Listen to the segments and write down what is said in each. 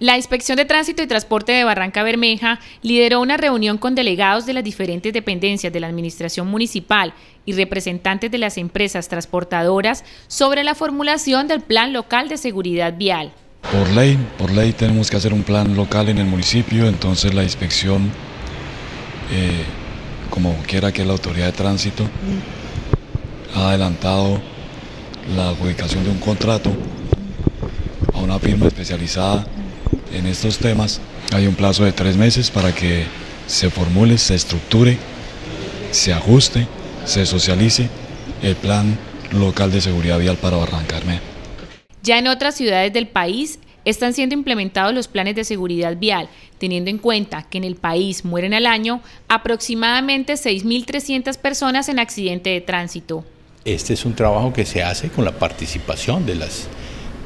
La Inspección de Tránsito y Transporte de Barranca Bermeja lideró una reunión con delegados de las diferentes dependencias de la Administración Municipal y representantes de las empresas transportadoras sobre la formulación del Plan Local de Seguridad Vial. Por ley, por ley tenemos que hacer un plan local en el municipio, entonces la inspección, eh, como quiera que la autoridad de tránsito, ha adelantado la ubicación de un contrato a una firma especializada en estos temas. Hay un plazo de tres meses para que se formule, se estructure, se ajuste, se socialice el plan local de seguridad vial para Barrancarme. Ya en otras ciudades del país están siendo implementados los planes de seguridad vial, teniendo en cuenta que en el país mueren al año aproximadamente 6.300 personas en accidente de tránsito. Este es un trabajo que se hace con la participación de las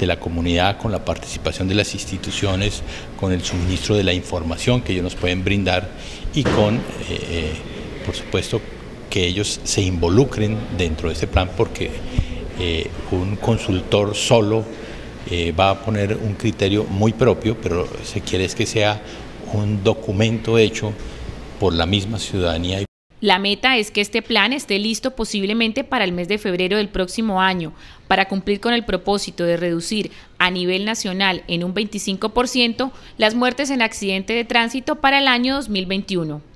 de la comunidad, con la participación de las instituciones, con el suministro de la información que ellos nos pueden brindar y con, eh, eh, por supuesto, que ellos se involucren dentro de ese plan porque eh, un consultor solo va a poner un criterio muy propio, pero se quiere es que sea un documento hecho por la misma ciudadanía. La meta es que este plan esté listo posiblemente para el mes de febrero del próximo año, para cumplir con el propósito de reducir a nivel nacional en un 25% las muertes en accidente de tránsito para el año 2021.